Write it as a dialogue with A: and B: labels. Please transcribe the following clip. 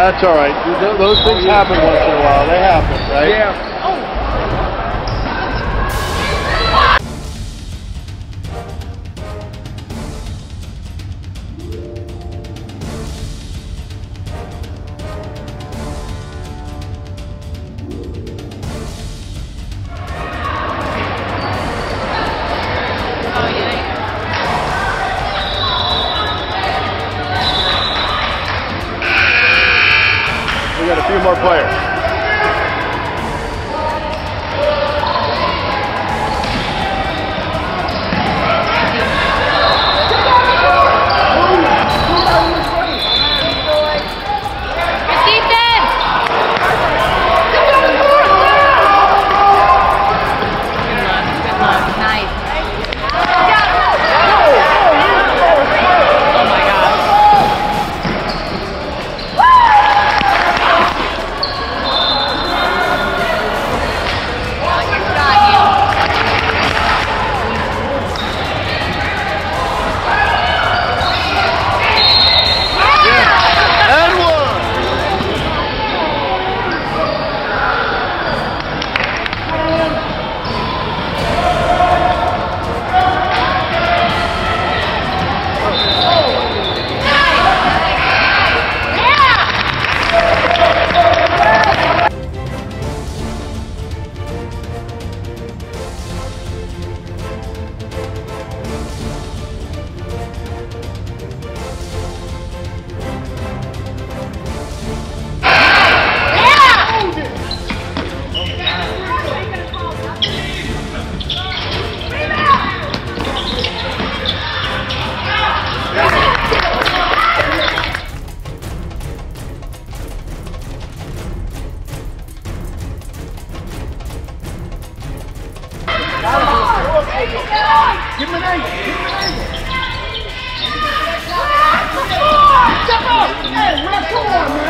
A: That's all right. Those things happen once in a while. They happen, right?
B: Yeah.
A: Got a few more players.
C: Give him an eight.
A: Give him an eight. Step up. Hey, man, come on, man.